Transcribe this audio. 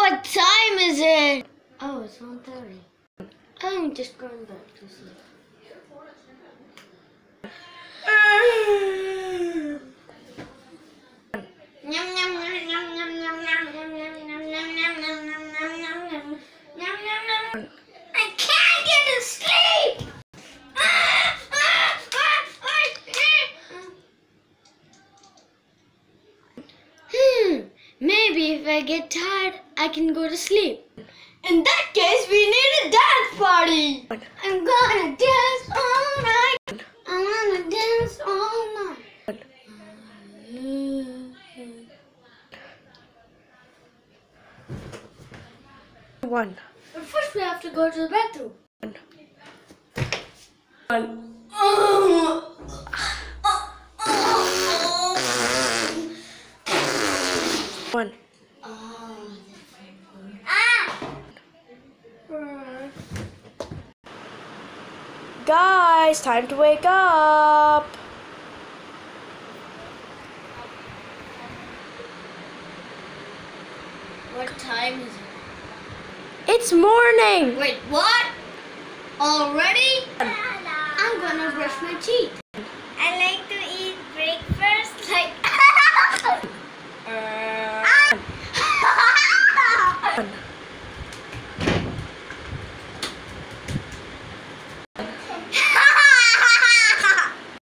What time is it? Oh, it's 1.30. I'm just going back to sleep. Yum, yum, yum, yum, yum, yum, yum, yum, yum, yum, yum, yum, yum, yum, yum, yum, yum, yum, yum, yum. I can't get to sleep! Ah, ah, ah, ah, ah. Hmm, maybe if I get tired, I can go to sleep. In that case, we need a dance party. I'm gonna dance all night. I wanna dance all night. One. But first, we have to go to the bathroom. One. One. Um, Guys, time to wake up. What time is it? It's morning. Wait, what? Already? I'm gonna brush my teeth.